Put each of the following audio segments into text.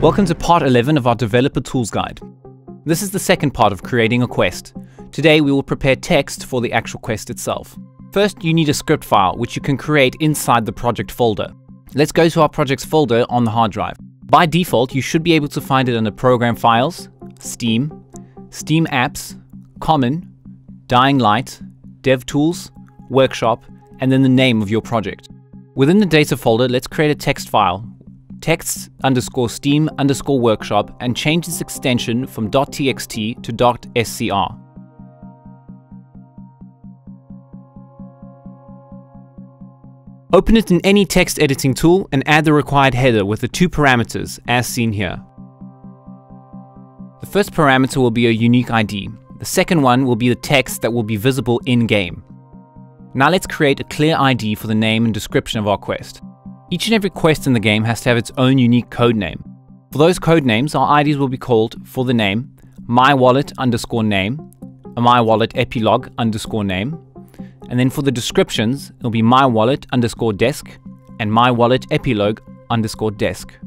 Welcome to part 11 of our Developer Tools Guide. This is the second part of creating a quest. Today we will prepare text for the actual quest itself. First, you need a script file, which you can create inside the project folder. Let's go to our projects folder on the hard drive. By default, you should be able to find it under Program Files, Steam, Steam Apps, Common, Dying Light, DevTools, Workshop, and then the name of your project. Within the data folder, let's create a text file text underscore steam underscore workshop and change this extension from .txt to .scr. Open it in any text editing tool and add the required header with the two parameters as seen here. The first parameter will be a unique ID. The second one will be the text that will be visible in-game. Now let's create a clear ID for the name and description of our quest. Each and every quest in the game has to have its own unique code name. For those code names, our IDs will be called for the name, my wallet underscore name, a my epilogue underscore name, and then for the descriptions, it'll be my wallet underscore desk and my wallet epilogue underscore desk.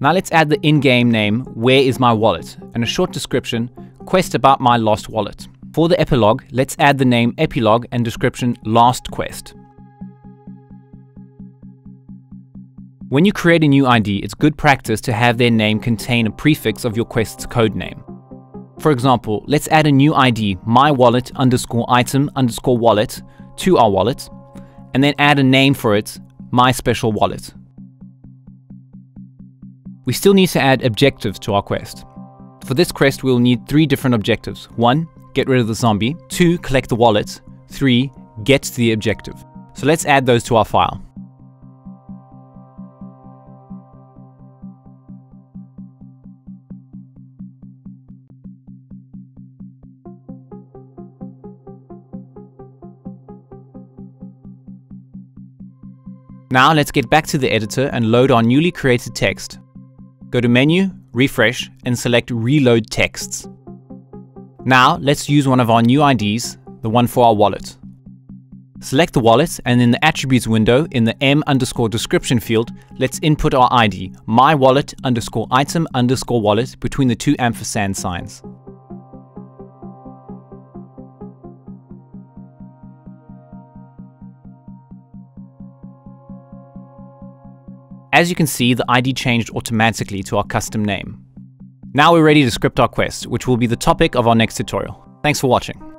Now let's add the in-game name, where is my wallet, and a short description, quest about my lost wallet. For the epilogue, let's add the name epilogue and description last quest. When you create a new ID, it's good practice to have their name contain a prefix of your quest's code name. For example, let's add a new ID, my wallet underscore item underscore wallet, to our wallet, and then add a name for it, my special wallet. We still need to add objectives to our quest. For this quest, we'll need three different objectives. One, get rid of the zombie. Two, collect the wallet. Three, get to the objective. So let's add those to our file. Now let's get back to the editor and load our newly created text. Go to Menu, Refresh, and select Reload Texts. Now let's use one of our new IDs, the one for our wallet. Select the wallet and in the attributes window in the m underscore description field, let's input our ID, my wallet underscore item underscore wallet between the two ampersand signs. As you can see, the ID changed automatically to our custom name. Now we're ready to script our quest, which will be the topic of our next tutorial. Thanks for watching.